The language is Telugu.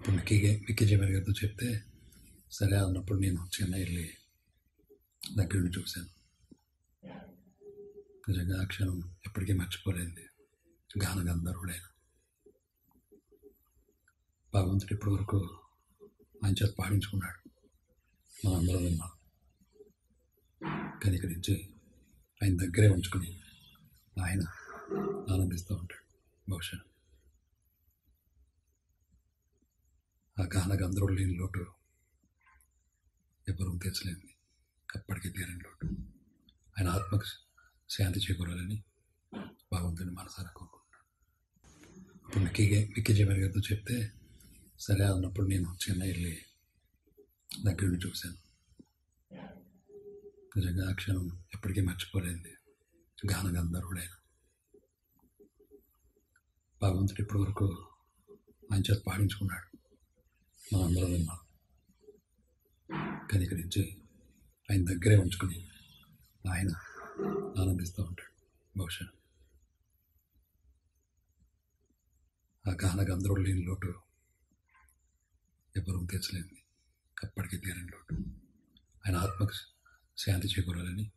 ఇప్పుడు మిక్కీ మిక్కీ జమీర్ గారితో చెప్తే సరే అన్నప్పుడు నేను చెన్నై వెళ్ళి దగ్గర నుండి చూశాను. నిజంగా ఆ క్షణం ఎప్పటికీ మర్చిపోలేదు గాన గంధర్వుడైన. భగవంతుడు ఇప్పటి వరకు ఆయన చేత పాడించుకున్నాడు. మనం అందరం విన్నాం కనికరించి ఆయన దగ్గరే ఉంచుకుని ఆయన ఆనందిస్తూ ఉంటాడు. బహుశా ఆ గాన గంధర్వుడు లేని లోటు ఎవరూ తీర్చలేని ఎప్పటికీ తీరని లోటు. ఆయన ఆత్మకు శాంతి చేకూరాలని భగవంతుని మనసారా కోరుకుంటున్నాను. అప్పుడు మిక్కీ మిక్కీ జమీర్ గారితో చెప్తే సరే అన్నప్పుడు నేను చెన్నై వెళ్ళి దగ్గర నుండి చూశాను. నిజంగా ఆ క్షణం ఎప్పటికీ మర్చిపోలేంది గాన గంధర్వుడైన భగవంతుడు ఇప్పటి వరకు ఆయన చేత పాడించుకున్నాడు మనం అందరం విన్నాం. కనికరించి ఆయన దగ్గరే ఉంచుకుని ఆయన ఆనందిస్తూ ఉంటాడు. బహుశా ఆ గాన గంధర్వుడు లేని లోటు ఎవరూ తీర్చలేంది అప్పటికీ తీరని లోటు. ఆయన ఆత్మకు శాంతి చేకూరాలని